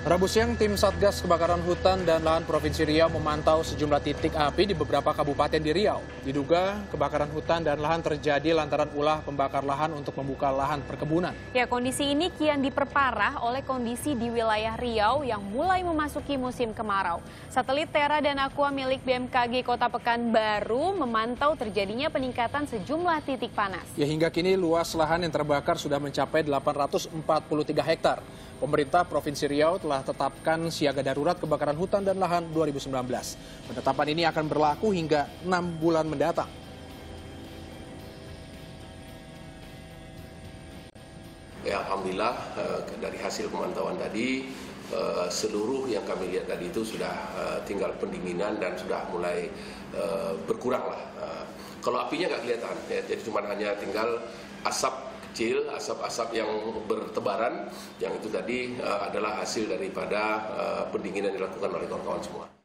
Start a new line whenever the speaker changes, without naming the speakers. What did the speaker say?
Rabu siang, tim Satgas Kebakaran Hutan dan Lahan Provinsi Riau memantau sejumlah titik api di beberapa kabupaten di Riau. Diduga kebakaran hutan dan lahan terjadi lantaran ulah pembakar lahan untuk membuka lahan perkebunan.
Ya, kondisi ini kian diperparah oleh kondisi di wilayah Riau yang mulai memasuki musim kemarau. Satelit Terra dan Aqua milik BMKG Kota Pekanbaru memantau terjadinya peningkatan sejumlah titik panas.
Ya, hingga kini luas lahan yang terbakar sudah mencapai 843 hektar. Pemerintah Provinsi Riau telah tetapkan siaga darurat kebakaran hutan dan lahan 2019. Penetapan ini akan berlaku hingga 6 bulan mendatang.
Ya, Alhamdulillah eh, dari hasil pemantauan tadi eh, seluruh yang kami lihat tadi itu sudah eh, tinggal pendinginan dan sudah mulai berkurang lah. Kalau apinya nggak kelihatan, ya, jadi cuma hanya tinggal asap kecil, asap-asap yang bertebaran, yang itu tadi uh, adalah hasil daripada uh, pendinginan dilakukan oleh kawan-kawan semua.